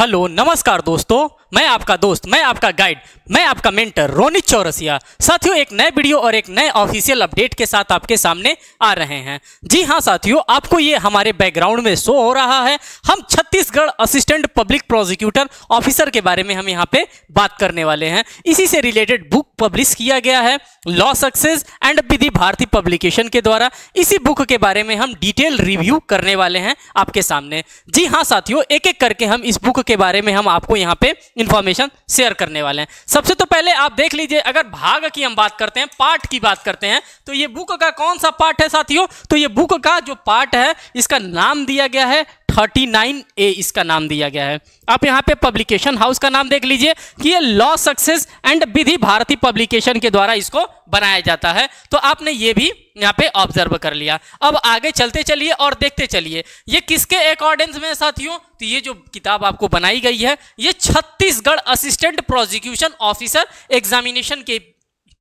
Hello नमस्कार दोस्तों। मैं आपका दोस्त, मैं आपका गाइड मैं आपका मेंटर रोनित चौरसिया। साथियों, एक नए वीडियो और एक नए ऑफिशियल अपडेट के साथ आपके सामने आ रहे हैं। जी हाँ साथियों, आपको ये हमारे बैकग्राउंड में शो हो रहा है। हम Chhattisgarh assistant public prosecutor officer के बारे में हम यहाँ पे बात करने वाले हैं। इसी से रिलेटेड बुक पब्लिश किया गया है law success and Vidhi Bharati publication के द्वारा। इसी बुक के बारे में हम डिटेल रिव्यू करने वाले हैं आपके सामने। जी हाँ साथियों एक एक करके हम इस बुक के बारे में हम आपको यहाँ पे इंफॉर्मेशन शेयर करने वाले हैं। सबसे तो पहले आप देख लीजिए, अगर भाग की हम बात करते हैं पार्ट की बात करते हैं तो ये बुक का कौन सा पार्ट है साथियों? तो ये बुक का जो पार्ट है, इसका नाम दिया गया है 39 ए इसका नाम दिया गया है। आप यहाँ पे पब्लिकेशन हाउस का नाम देख लीजिए कि ये law success and Vidhi Bharati publication के द्वारा इसको बनाया जाता है। तो आपने ये भी यहाँ पे ऑब्ज़र्व कर लिया। अब आगे चलते चलिए और देखते चलिए। ये किसके अकॉर्डेंस में साथियों? तो ये जो किताब आपको बनाई गई है, ये Chhattisgarh assistant prosecution officer examination के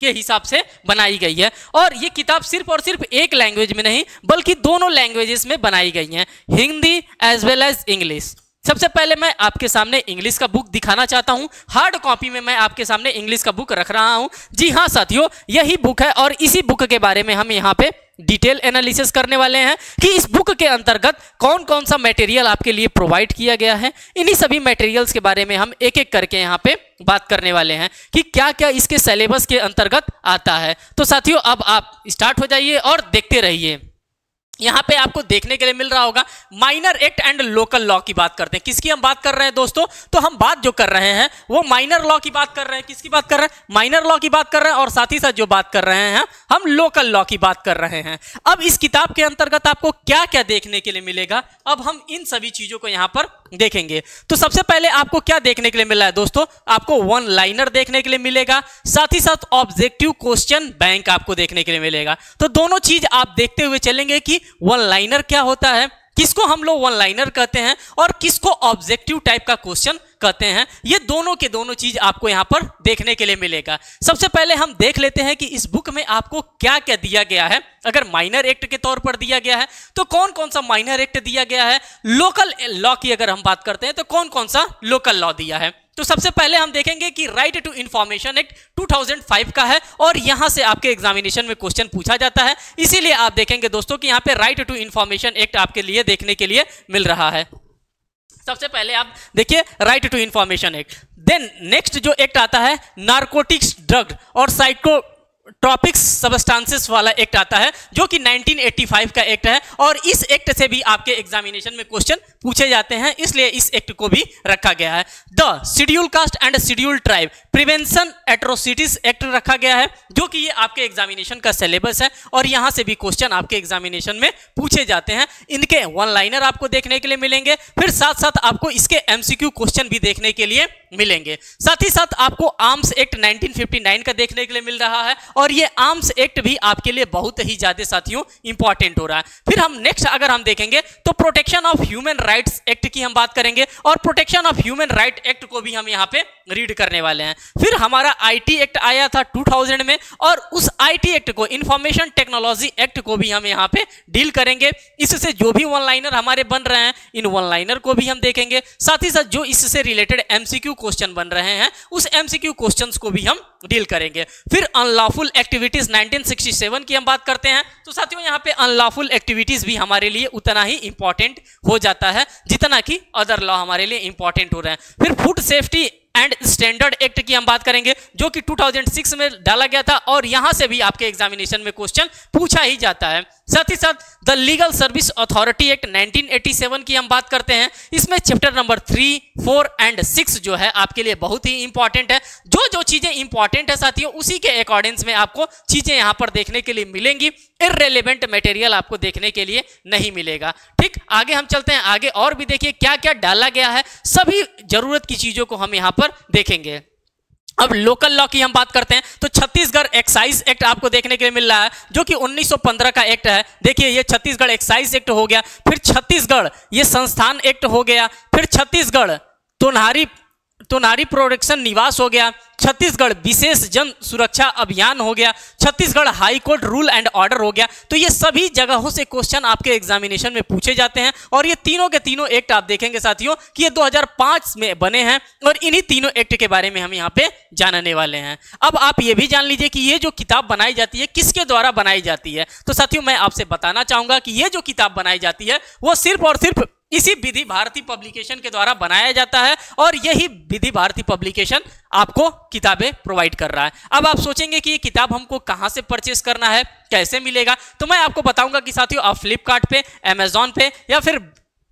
के हिसाब से बनाई गई है। और ये किताब सिर्फ़ और सिर्फ़ एक लैंग्वेज में नहीं, बल्कि दोनों लैंग्वेजेस में बनाई गई हैं, Hindi as well as English सबसे पहले मैं आपके सामने इंग्लिश का बुक दिखाना चाहता हूँ। हार्ड कॉपी में मैं आपके सामने इंग्लिश का बुक रख रहा हूँ। जी हाँ साथियों, यही बुक है और इसी बुक के बारे में हम यहाँ पे डिटेल एनालिसिस करने वाले हैं कि इस बुक के अंतर्गत कौन कौन सा मटेरियल आपके लिए प्रोवाइड किया गया है। इन्हीं सभी मटेरियल्स के बारे में हम एक एक करके यहाँ पे बात करने वाले हैं कि क्या क्या इसके सिलेबस के अंतर्गत आता है। तो साथियों, अब आप स्टार्ट हो जाइए और देखते रहिए। यहाँ पे आपको देखने के लिए मिल रहा होगा minor act and local law की बात करते हैं। किसकी हम बात कर रहे हैं दोस्तों? तो हम बात जो कर रहे हैं, वो माइनर लॉ की बात कर रहे हैं। किसकी बात कर रहे हैं? माइनर लॉ की बात कर रहे हैं और साथ ही साथ जो बात कर रहे हैं, हम लोकल लॉ की बात कर रहे हैं। अब इस किताब के अंतर्गत आपको क्या क्या देखने के लिए मिलेगा? अब हम इन सभी चीज़ों को यहाँ पर देखेंगे। तो सबसे पहले आपको क्या देखने के लिए मिल है दोस्तों? आपको वन लाइनर देखने के लिए मिलेगा, साथ ही साथ ऑब्जेक्टिव क्वेश्चन बैंक आपको देखने के लिए मिलेगा। तो दोनों चीज़ आप देखते हुए चलेंगे कि वन लाइनर क्या होता है? किसको हम लोग वन लाइनर कहते हैं और किसको ऑब्जेक्टिव टाइप का क्वेश्चन कहते हैं? ये दोनों के दोनों चीज़ आपको यहाँ पर देखने के लिए मिलेगा। सबसे पहले हम देख लेते हैं कि इस बुक में आपको क्या क्या दिया गया है। अगर माइनर एक्ट के तौर पर दिया गया है तो कौन कौन सा माइनर एक्ट दिया गया है? लोकल लॉ की अगर हम बात करते हैं तो कौन कौन सा लोकल लॉ दिया है? तो सबसे पहले हम देखेंगे कि राइट टू इंफॉर्मेशन एक्ट 2005 का है और यहाँ से आपके एग्जामिनेशन में क्वेश्चन पूछा जाता है। इसीलिए आप देखेंगे दोस्तों कि यहाँ पे राइट टू इंफॉर्मेशन एक्ट आपके लिए देखने के लिए मिल रहा है। सबसे पहले आप देखिए right to information act then next जो एक्ट आता है नार्कोटिक्स ड्रग और साइको ट्रॉपिक्स सबस्टांसेस वाला एक्ट आता है, जो कि 1985 का एक्ट है, और इस एक्ट से भी आपके एग्जामिनेशन में क्वेश्चन पूछे जाते हैं, इसलिए इस एक्ट को भी रखा गया है। The schedule caste and schedule tribe prevention atrocities act रखा गया है, जो कि ये आपके एग्जामिनेशन का सिलेबस है, और यहाँ से भी क्वेश्चन आपके एग्जामिनेशन में पूछे जाते हैं। इनके वन लाइनर आपको देखने के लिए मिलेंगे, फिर साथ साथ आपको इसके एमसीक्यू क्वेश्चन भी देखने के लिए मिलेंगे। साथ ही साथ आपको आर्म्स एक्ट 1959 का देखने के लिए मिल रहा है और ये आर्म्स एक्ट भी आपके लिए बहुत ही ज़्यादा साथियों इंपॉर्टेंट हो रहा है। फिर हम नेक्स्ट अगर हम देखेंगे तो protection of human rights act की हम बात करेंगे और protection of human right act को भी हम यहाँ पे रीड करने वाले हैं। फिर हमारा आईटी एक्ट आया था 2000 में और उस आईटी एक्ट को इंफॉर्मेशन टेक्नोलॉजी एक्ट को भी हम यहाँ पे डील करेंगे। इससे जो भी वन लाइनर हमारे बन रहे हैं, इन वन लाइनर को भी हम देखेंगे। साथ ही साथ जो इससे रिलेटेड एमसीक्यू क्वेश्चन बन रहे हैं, उस एमसीक्यू क्वेश्चंस को भी हम डील करेंगे। फिर अनलॉफुल एक्टिविटीज़ 1967 की हम बात करते हैं। तो साथियों, यहाँ पे अनलॉफुल एक्टिविटीज़ भी हमारे लिए उतना ही इंपॉर्टेंट हो जाता है, जितना कि अदर लॉ हमारे लिए इंपॉर्टेंट हो रहे हैं। फिर food safety and standard act की हम बात करेंगे, जो कि 2006 में डाला गया था और यहाँ से भी आपके एग्जामिनेशन में क्वेश्चन पूछा ही जाता है। साथ ही साथ the legal service authority act 1987 की हम बात करते हैं। इसमें chapter number three four and six जो है आपके लिए बहुत ही इंपॉर्टेंट है। जो जो चीज़ें इंपॉर्टेंट है साथियों, उसी के अकॉर्डिंग्स में आपको चीज़ें यहाँ पर देखने के लिए मिलेंगी। इरेलीवेंट मटेरियल आपको देखने के लिए नहीं मिलेगा। ठीक, आगे हम चलते हैं। आगे और भी देखिए क्या क्या डाला गया है। सभी ज़रूरत की चीज़ों को हम यहाँ पर देखेंगे। अब लोकल लॉ की हम बात करते हैं तो छत्तीसगढ़ एक्साइज एक्ट आपको देखने के लिए मिल रहा है, जो कि 1915 का एक्ट है। देखिए, ये छत्तीसगढ़ एक्साइज एक्ट हो गया, फिर छत्तीसगढ़, ये संस्थान एक्ट हो गया, फिर छत्तीसगढ़, तोनहारी तो नारी प्रोटेक्शन निवास हो गया, छत्तीसगढ़ विशेष जन सुरक्षा अभियान हो गया, Chhattisgarh high court rule and order हो गया। तो ये सभी जगहों से क्वेश्चन आपके एग्जामिनेशन में पूछे जाते हैं और ये तीनों के तीनों एक्ट आप देखेंगे साथियों कि ये 2005 में बने हैं और इन्हीं तीनों एक्ट के बारे में हम यहाँ पे जानने वाले हैं। अब आप ये भी जान लीजिए कि ये जो किताब बनाई जाती है, किसके द्वारा बनाई जाती है? तो साथियों, मैं आपसे बताना चाहूँगा कि ये जो किताब बनाई जाती है, वो सिर्फ़ और सिर्फ़ इसी विधि भारती पब्लिकेशन के द्वारा बनाया जाता है और यही विधि भारती पब्लिकेशन आपको किताबें प्रोवाइड कर रहा है। अब आप सोचेंगे कि ये किताब हमको कहाँ से परचेस करना है, कैसे मिलेगा? तो मैं आपको बताऊँगा कि साथियों, आप फ्लिपकार्ट पे अमेजोन पे या फिर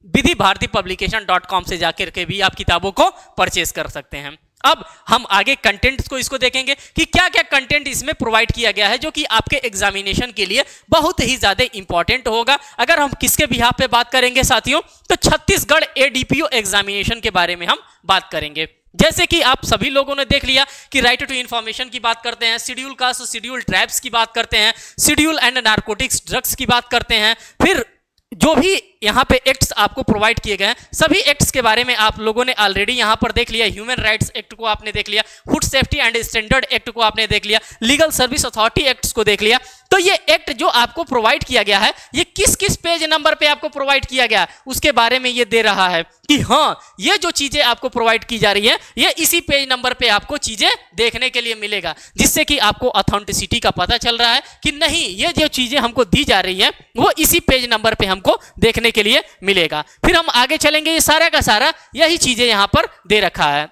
Vidhi Bharati publication dot com से जाकर के भी आप किताबों को परचेस कर सकते हैं। अब हम आगे कंटेंट को इसको देखेंगे कि क्या क्या कंटेंट इसमें प्रोवाइड किया गया है, जो कि आपके एग्जामिनेशन के लिए बहुत ही ज़्यादा इंपॉर्टेंट होगा। अगर हम किसके बिहार पे बात करेंगे साथियों तो छत्तीसगढ़ एडीपीओ एग्जामिनेशन के बारे में हम बात करेंगे। जैसे कि आप सभी लोगों ने देख लिया कि राइट टू इंफॉर्मेशन की बात करते हैं शेड्यूल कास्ट शेड्यूल ट्राइब्स की बात करते हैं शेड्यूल एंड नार्कोटिक्स ड्रग्स की बात करते हैं, फिर जो भी यहाँ पे एक्ट्स आपको प्रोवाइड किए गए हैं, सभी एक्ट्स के बारे में आप लोगों ने ऑलरेडी यहाँ पर देख लिया ह्यूमन राइट्स एक्ट को आपने देख लिया food safety and standard act को आपने देख लिया लीगल सर्विस अथॉरिटी एक्ट्स को देख लिया। तो ये एक्ट जो आपको प्रोवाइड किया गया है, ये किस किस पेज नंबर पे आपको प्रोवाइड किया गया उसके बारे में ये दे रहा है। कि हाँ ये जो चीज़ें आपको प्रोवाइड की जा रही है, ये इसी पेज नंबर पे आपको चीज़ें देखने के लिए मिलेगा, जिससे कि आपको अथेंटिसिटी का पता चल रहा है कि नहीं, ये जो चीज़ें हमको दी जा रही है, वो इसी पेज नंबर पे हमको देखने के लिए मिलेगा। फिर हम आगे चलेंगे, ये सारा का सारा यही चीज़ें यहाँ पर दे रखा है।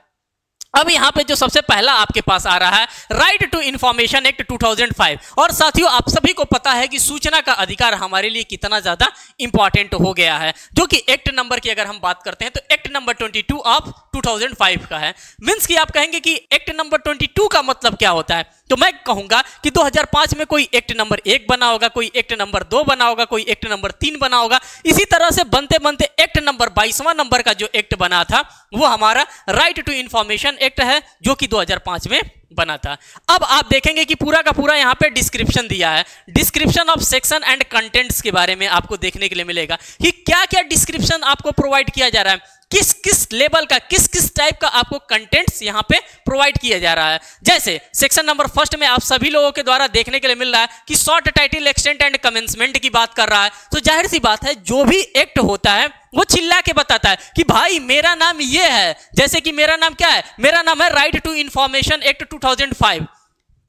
अब यहाँ पे जो सबसे पहला आपके पास आ रहा है राइट टू इंफॉर्मेशन एक्ट 2005 और साथियों, आप सभी को पता है कि सूचना का अधिकार हमारे लिए कितना ज़्यादा इंपॉर्टेंट हो गया है। जो कि एक्ट नंबर की अगर हम बात करते हैं तो एक्ट नंबर 22 ऑफ़ 2005 का है। मीन्स कि आप कहेंगे कि एक्ट नंबर 22 का मतलब क्या होता है? तो मैं कहूँगा कि 2005 में कोई एक्ट नंबर एक बना होगा, कोई एक्ट नंबर दो बना होगा, कोई एक्ट नंबर तीन बना होगा। इसी तरह से बनते बनते एक्ट नंबर बाईसवां नंबर का जो एक्ट बना था, वो हमारा राइट टू इंफॉर्मेशन एक्ट है, जो कि 2005 में बना था। अब आप देखेंगे कि पूरा का पूरा यहाँ पे डिस्क्रिप्शन दिया है। Description of section and contents के बारे में आपको देखने के लिए मिलेगा कि क्या क्या डिस्क्रिप्शन आपको प्रोवाइड किया जा रहा है। किस किस लेवल का किस किस टाइप का आपको कंटेंट्स यहाँ पे प्रोवाइड किया जा रहा है। जैसे सेक्शन नंबर फ़र्स्ट में आप सभी लोगों के द्वारा देखने के लिए मिल रहा है कि short title extent and commencement की बात कर रहा है। तो ज़ाहिर सी बात है, जो भी एक्ट होता है वो चिल्ला के बताता है कि भाई, मेरा नाम ये है। जैसे कि मेरा नाम क्या है? मेरा नाम है राइट टू इंफॉर्मेशन एक्ट 2005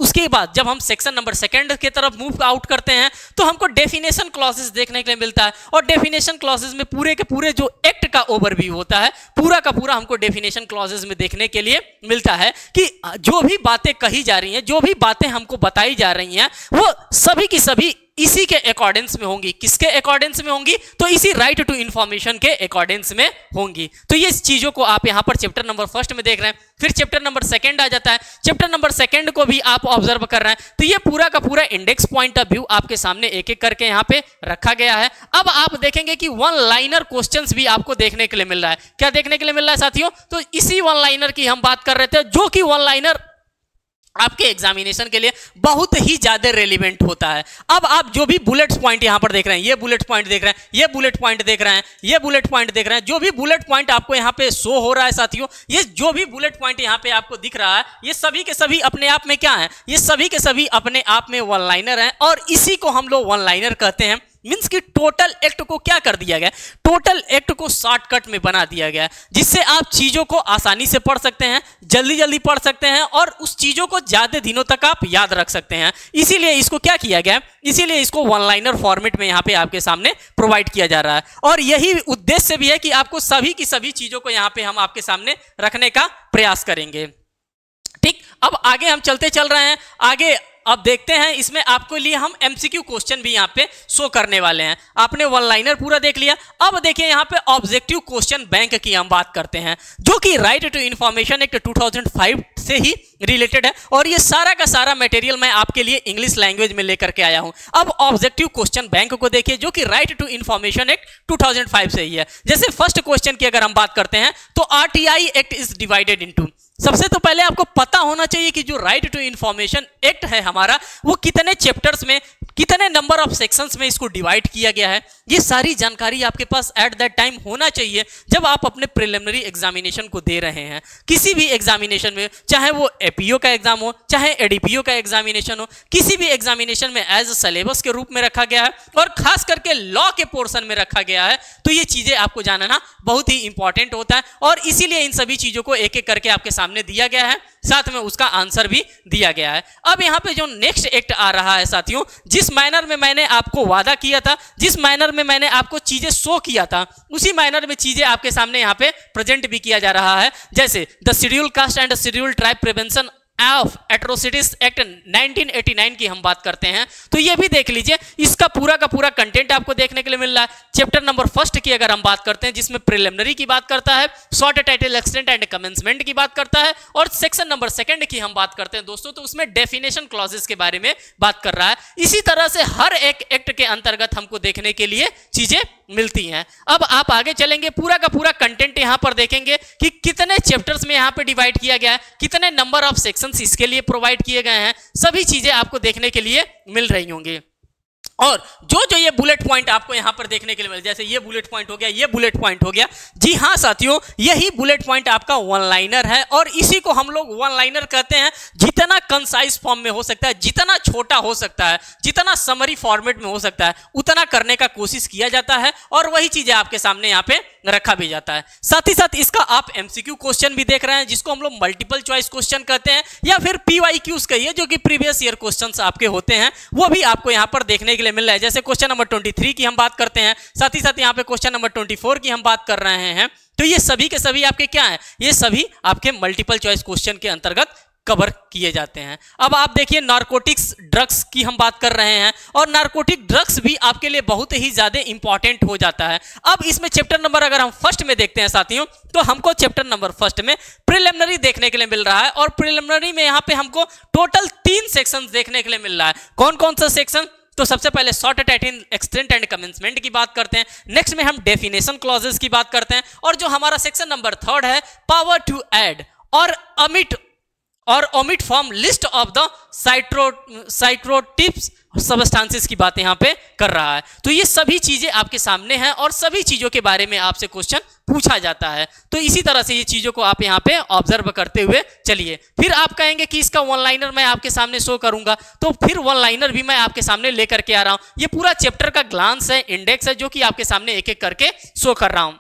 उसके बाद जब हम सेक्शन नंबर सेकंड की तरफ़ मूव आउट करते हैं तो हमको डेफिनेशन क्लॉसेस देखने के लिए मिलता है। और डेफिनेशन क्लॉसेस में पूरे के पूरे जो एक्ट का ओवरव्यू होता है, पूरा का पूरा हमको डेफिनेशन क्लॉसेस में देखने के लिए मिलता है कि जो भी बातें कही जा रही हैं, जो भी बातें हमको बताई जा रही हैं, वो सभी की सभी इसी के अकॉर्डेंस में होंगी। किसके अकॉर्डेंस में होंगी? तो इसी राइट टू इंफॉर्मेशन के अकॉर्डेंस में होंगी। तो ये चीज़ों को आप यहाँ पर चैप्टर नंबर फ़र्स्ट में देख रहे हैं। फिर चैप्टर नंबर सेकंड आ जाता है। चैप्टर नंबर सेकंड को भी आप ऑब्ज़र्व कर रहे हैं। तो ये पूरा का पूरा इंडेक्स पॉइंट ऑफ़ व्यू आपके सामने एक एक करके यहाँ पे रखा गया है। अब आप देखेंगे कि वन लाइनर क्वेश्चन भी आपको देखने के लिए मिल रहा है। क्या देखने के लिए मिल रहा है साथियों? तो इसी वन लाइनर की हम बात कर रहे थे, जो कि वन लाइनर आपके एग्जामिनेशन के लिए बहुत ही ज़्यादा रेलिवेंट होता है। अब आप जो भी बुलेट पॉइंट यहाँ पर देख रहे हैं, ये बुलेट पॉइंट देख रहे हैं, ये बुलेट पॉइंट देख रहे हैं, ये बुलेट पॉइंट देख रहे हैं, जो भी बुलेट पॉइंट आपको यहाँ पे शो हो रहा है साथियों, ये जो भी बुलेट पॉइंट यहाँ पे आपको दिख रहा है, ये सभी के सभी अपने आप में क्या है? ये सभी के सभी अपने आप में वन लाइनर है और इसी को हम लोग वन लाइनर कहते हैं। मीन्स कि टोटल एक्ट को क्या कर दिया गया? टोटल एक्ट को शॉर्टकट में बना दिया गया, जिससे आप चीज़ों को आसानी से पढ़ सकते हैं जल्दी जल्दी पढ़ सकते हैं और उस चीज़ों को ज़्यादा दिनों तक आप याद रख सकते हैं। इसीलिए इसको क्या किया गया? इसीलिए इसको वन लाइनर फॉर्मेट में यहाँ पे आपके सामने प्रोवाइड किया जा रहा है। और यही उद्देश्य भी है कि आपको सभी की सभी चीज़ों को यहाँ पे हम आपके सामने रखने का प्रयास करेंगे। ठीक, अब आगे हम चलते चल रहे हैं। आगे अब देखते हैं, इसमें आपको लिए हम एमसीक्यू क्वेश्चन भी यहाँ पे शो करने वाले हैं। आपने वन लाइनर पूरा देख लिया। अब देखिए, यहाँ पे ऑब्जेक्टिव क्वेश्चन बैंक की हम बात करते हैं, जो कि राइट टू इंफॉर्मेशन एक्ट 2005 से ही रिलेटेड है। और ये सारा का सारा मटेरियल मैं आपके लिए इंग्लिश लैंग्वेज में लेकर के आया हूँ। अब ऑब्जेक्टिव क्वेश्चन बैंक को देखिए, जो कि राइट टू इंफॉर्मेशन एक्ट 2005 से ही है। जैसे फ़र्स्ट क्वेश्चन की अगर हम बात करते हैं तो RTI act is divided into सबसे तो पहले आपको पता होना चाहिए कि जो राइट टू इंफॉर्मेशन एक्ट है हमारा, वो कितने चैप्टर्स में कितने नंबर ऑफ़ सेक्शंस में इसको डिवाइड किया गया है, ये सारी जानकारी आपके पास एट दैट टाइम होना चाहिए जब आप अपने प्रिलिमिनरी एग्जामिनेशन को दे रहे हैं। किसी भी एग्जामिनेशन में, चाहे वो एपीओ का एग्ज़ाम हो, चाहे एडीपीओ का एग्जामिनेशन हो, किसी भी एग्जामिनेशन में एज अ सिलेबस के रूप में रखा गया है और खास करके लॉ के पोर्सन में रखा गया है तो ये चीज़ें आपको जानना बहुत ही इंपॉर्टेंट होता है और इसीलिए इन सभी चीज़ों को एक एक करके आपके सामने दिया गया है। साथ में उसका आंसर भी दिया गया है। अब यहाँ पे जो नेक्स्ट एक्ट आ रहा है साथियों, जिस माइनर में मैंने आपको वादा किया था, जिस माइनर में मैंने आपको चीज़ें शो किया था, उसी माइनर में चीज़ें आपके सामने यहाँ पे प्रेजेंट भी किया जा रहा है। जैसे the schedule caste and schedule tribe prevention of atrocities act 1989 की हम बात करते हैं। तो ये भी देख लीजिए, इसका पूरा का पूरा कंटेंट आपको देखने के लिए मिल रहा है। चैप्टर नंबर फ़र्स्ट की अगर हम बात करते हैं, जिसमें प्रिलिमिनरी की बात करता है short title extent and commencement की बात करता है, और सेक्शन नंबर सेकंड की हम बात करते हैं दोस्तों तो उसमें डेफिनेशन क्लॉजेस के बारे में बात कर रहा है। इसी तरह से हर एक एक्ट के अंतर्गत हमको देखने के लिए चीज़ें मिलती हैं। अब आप आगे चलेंगे, पूरा का पूरा कंटेंट यहाँ पर देखेंगे कि कितने चैप्टर्स में यहाँ पे डिवाइड किया गया है, कितने नंबर ऑफ़ सेक्शंस इसके लिए प्रोवाइड किए गए हैं। सभी चीज़ें आपको देखने के लिए मिल रही होंगी। और जो जो ये बुलेट पॉइंट आपको यहाँ पर देखने के लिए मिले, जैसे ये बुलेट पॉइंट हो गया, ये बुलेट पॉइंट हो गया। जी हाँ, साथियों, यही बुलेट पॉइंट आपका वन लाइनर है और इसी को हम लोग वन लाइनर कहते हैं। जितना कंसाइज फॉर्म में हो सकता है, जितना छोटा हो सकता है, जितना समरी फॉर्मेट में हो सकता है, उतना करने का कोशिश किया जाता है और वही चीज़ें आपके सामने यहाँ पे रखा भी जाता है। साथ ही साथ इसका आप एमसीक्यू क्वेश्चन भी देख रहे हैं, जिसको हम लोग मल्टीपल चॉइस क्वेश्चन कहते हैं, या फिर पीवाई क्यूज कहिए, जो कि प्रीवियस ईयर क्वेश्चन आपके होते हैं, वो भी आपको यहाँ पर देखने के लिए मिल रहा है। जैसे क्वेश्चन नंबर 23 की हम बात करते हैं, साथ ही साथ यहाँ पे क्वेश्चन नंबर 24 की हम बात कर रहे हैं। तो ये सभी के सभी आपके क्या हैं? ये सभी आपके मल्टीपल चॉइस क्वेश्चन के अंतर्गत कवर किए जाते हैं। अब आप देखिए नारकोटिक्स ड्रग्स की हम बात कर रहे हैं और नारकोटिक ड्रग्स भी आपके लिए बहुत ही ज़्यादा इंपॉर्टेंट हो जाता है। अब इसमें चैप्टर नंबर अगर हम फ़र्स्ट में देखते हैं साथियों तो हमको चैप्टर नंबर फ़र्स्ट में प्रिलिमिनरी देखने के लिए मिल रहा है और प्रिलिमिनरी में यहाँ पे हमको टोटल तीन सेक्शन देखने के लिए मिल रहा है। कौन कौन सा सेक्शन तो सबसे पहले short title extent and commencement की बात करते हैं। नेक्स्ट में हम डेफिनेशन क्लॉजेस की बात करते हैं। और जो हमारा सेक्शन नंबर थर्ड है पावर टू एड और अमिट और omit from list of the साइट्रो साइट्रोटिप्स substances की बात यहाँ पे कर रहा है। तो ये सभी चीज़ें आपके सामने हैं और सभी चीज़ों के बारे में आपसे क्वेश्चन पूछा जाता है। तो इसी तरह से ये चीज़ों को आप यहाँ पे ऑब्ज़र्व करते हुए चलिए। फिर आप कहेंगे कि इसका वन लाइनर मैं आपके सामने शो करूँगा। तो फिर वन लाइनर भी मैं आपके सामने लेकर के आ रहा हूँ। ये पूरा चैप्टर का ग्लांस है इंडेक्स है, जो कि आपके सामने एक एक करके शो कर रहा हूँ।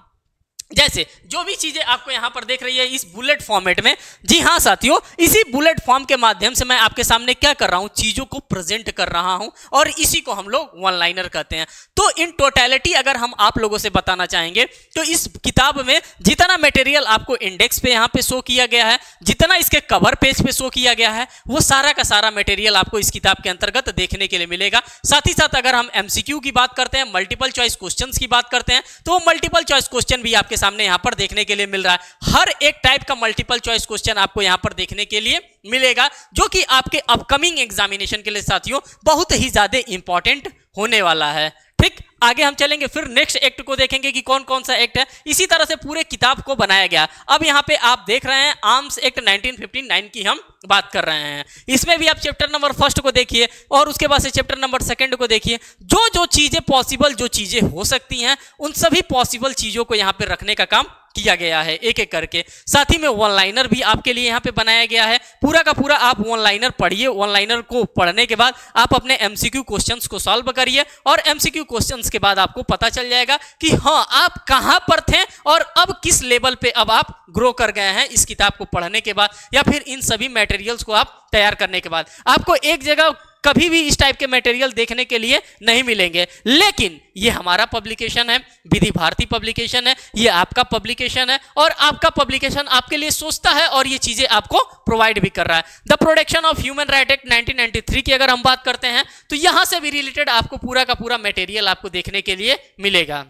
जैसे, जो भी चीज़ें आपको यहाँ पर देख रही है इस बुलेट फॉर्मेट में, जी हाँ साथियों, इसी बुलेट फॉर्म के माध्यम से मैं आपके सामने क्या कर रहा हूँ, चीज़ों को प्रेजेंट कर रहा हूँ, और इसी को हम लोग वन लाइनर कहते हैं। तो इन टोटैलिटी अगर हम आप लोगों से बताना चाहेंगे तो इस किताब में जितना मटेरियल आपको इंडेक्स पे यहाँ पे शो किया गया है, जितना इसके कवर पेज पे शो किया गया है, वो सारा का सारा मटेरियल आपको इस किताब के अंतर्गत देखने के लिए मिलेगा। साथ ही साथ अगर हम एमसीक्यू की बात करते हैं मल्टीपल चॉइस क्वेश्चन की बात करते हैं तो मल्टीपल चॉइस क्वेश्चन भी आपके सामने यहाँ पर देखने के लिए मिल रहा है। हर एक टाइप का मल्टीपल चॉइस क्वेश्चन आपको यहाँ पर देखने के लिए मिलेगा, जो कि आपके अपकमिंग एग्जामिनेशन के लिए साथियों बहुत ही ज़्यादा इंपॉर्टेंट होने वाला है। ठीक, आगे हम चलेंगे, फिर नेक्स्ट एक्ट को देखेंगे कि कौन कौन सा एक्ट है। इसी तरह से पूरे किताब को बनाया गया। अब यहाँ पे आप देख रहे हैं आर्म्स एक्ट 1959 की हम बात कर रहे हैं। इसमें भी आप चैप्टर नंबर फ़र्स्ट को देखिए और उसके बाद से चैप्टर नंबर सेकंड को देखिए। जो जो चीज़ें पॉसिबल जो चीज़ें हो सकती हैं, उन सभी पॉसिबल चीज़ों को यहाँ पे रखने का काम किया गया है, एक एक करके। साथ ही में वन लाइनर भी आपके लिए यहाँ पे बनाया गया है। पूरा का पूरा आप वन लाइनर पढ़िए। वन लाइनर को पढ़ने के बाद आप अपने एमसीक्यू क्वेश्चंस को सॉल्व करिए और एमसीक्यू क्वेश्चंस के बाद आपको पता चल जाएगा कि हाँ आप कहाँ पर थे और अब किस लेवल पे अब आप ग्रो कर गए हैं इस किताब को पढ़ने के बाद, या फिर इन सभी मेटेरियल्स को आप तैयार करने के बाद? आपको एक जगह कभी भी इस टाइप के मटेरियल देखने के लिए नहीं मिलेंगे। लेकिन ये हमारा पब्लिकेशन है, विधि भारती पब्लिकेशन है, ये आपका पब्लिकेशन है, और आपका पब्लिकेशन आपके लिए सोचता है और ये चीज़ें आपको प्रोवाइड भी कर रहा है। The production of human right act 1993 की अगर हम बात करते हैं तो यहाँ से भी रिलेटेड आपको पूरा का पूरा मटेरियल आपको देखने के लिए मिलेगा।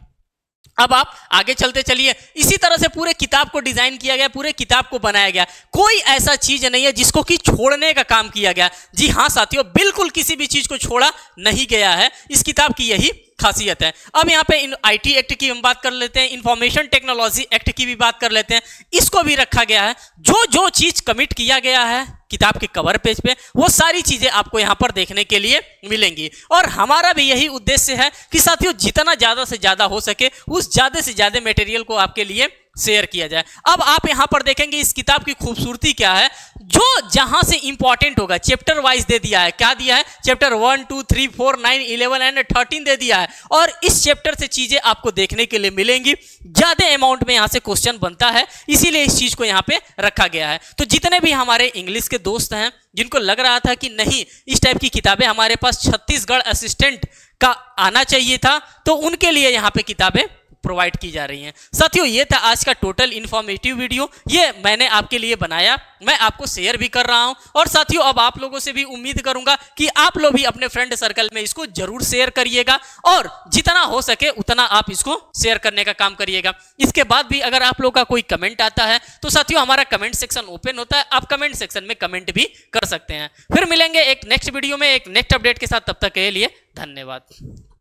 अब आप आगे चलते चलिए। इसी तरह से पूरे किताब को डिज़ाइन किया गया, पूरे किताब को बनाया गया। कोई ऐसा चीज़ नहीं है जिसको कि छोड़ने का काम किया गया। जी हाँ साथियों, बिल्कुल किसी भी चीज़ को छोड़ा नहीं गया है। इस किताब की यही खासियत है। अब यहाँ पे आईटी एक्ट की हम बात कर लेते हैं इंफॉर्मेशन टेक्नोलॉजी एक्ट की भी बात कर लेते हैं। इसको भी रखा गया है। जो जो चीज़ कमिट किया गया है किताब के कवर पेज पे, वो सारी चीज़ें आपको यहाँ पर देखने के लिए मिलेंगी। और हमारा भी यही उद्देश्य है कि साथियों, जितना ज़्यादा से ज़्यादा हो सके, उस ज़्यादा से ज़्यादा मटेरियल को आपके लिए शेयर किया जाए। अब आप यहाँ पर देखेंगे इस किताब की खूबसूरती क्या है। जो जहाँ से इंपॉर्टेंट होगा चैप्टर वाइज दे दिया है। क्या दिया है? Chapter one two three four nine eleven and thirteen दे दिया है। और इस चैप्टर से चीज़ें आपको देखने के लिए मिलेंगी। ज़्यादा अमाउंट में यहाँ से क्वेश्चन बनता है। इसीलिए इस चीज़ को यहाँ पे रखा गया है। तो जितने भी हमारे इंग्लिश के दोस्त हैं, जिनको लग रहा था कि नहीं, इस टाइप की किताबें हमारे पास छत्तीसगढ़ असिस्टेंट का आना चाहिए था तो उनके लिए यहाँ पे किताबें प्रोवाइड की जा रही हैं। साथियों, ये था आज का टोटल इन्फॉर्मेटिव वीडियो ये मैंने आपके लिए बनाया। मैं आपको शेयर भी कर रहा हूँ। और साथियों, अब आप लोगों से भी उम्मीद करूँगा कि आप लोग भी अपने फ्रेंड सर्कल में इसको ज़रूर शेयर करिएगा। और जितना हो सके, उतना आप इसको शेयर करने का काम करिएगा। इसके बाद भी अगर आप लोग का कोई कमेंट आता है तो साथियों, हमारा कमेंट सेक्शन ओपन होता है। आप कमेंट सेक्शन में कमेंट भी कर सकते हैं। फिर मिलेंगे एक नेक्स्ट वीडियो में, एक नेक्स्ट अपडेट के साथ। तब तक के लिए धन्यवाद।